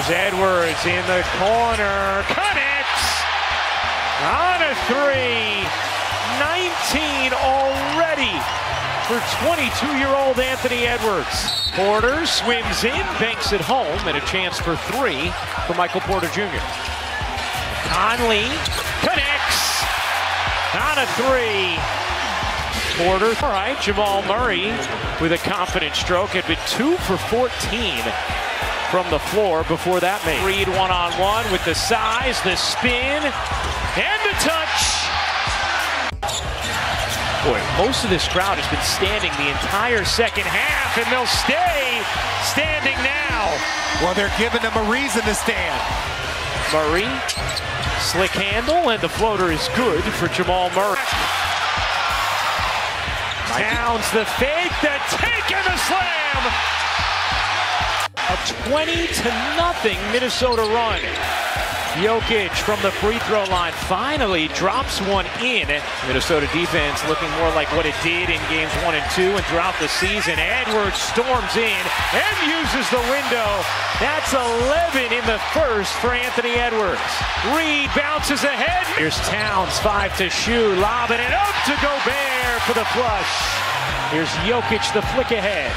Here's Edwards in the corner. Connects on a three. 19 already for 22-year-old Anthony Edwards. Porter swims in, banks it home, and a chance for three for Michael Porter Jr. Conley connects on a three. Porter. All right, Jamal Murray with a confident stroke had been two for 14 from the floor before that made. Reid one-on-one with the size, the spin, and the touch. Boy, most of this crowd has been standing the entire second half, and they'll stay standing now. Well, they're giving them a reason to stand. Murray, slick handle, and the floater is good for Jamal Murray. Towns the fake, the take, and the slam. A 20 to nothing Minnesota run. Jokic from the free throw line finally drops one in. Minnesota defense looking more like what it did in games one and two and throughout the season. Edwards storms in and uses the window. That's 11 in the first for Anthony Edwards. Reid bounces ahead. Here's Towns, five to shoot, lobbing it up to Gobert for the flush. Here's Jokic, the flick ahead.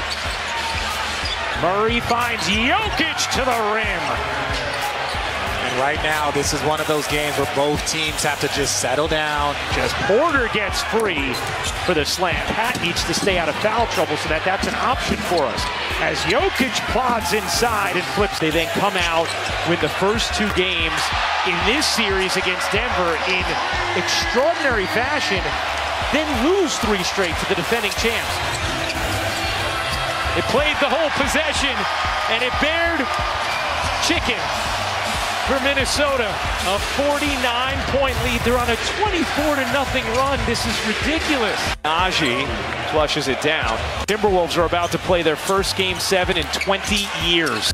Murray finds Jokic to the rim. And right now, this is one of those games where both teams have to just settle down. Just Porter gets free for the slam. Pat needs to stay out of foul trouble so that that's an option for us. As Jokic plods inside and flips, they then come out with the first two games in this series against Denver in extraordinary fashion, then lose three straight to the defending champs. It played the whole possession, and it bared chicken for Minnesota. A 49-point lead. They're on a 24 to nothing run. This is ridiculous. Naji flushes it down. Timberwolves are about to play their first game seven in 20 years.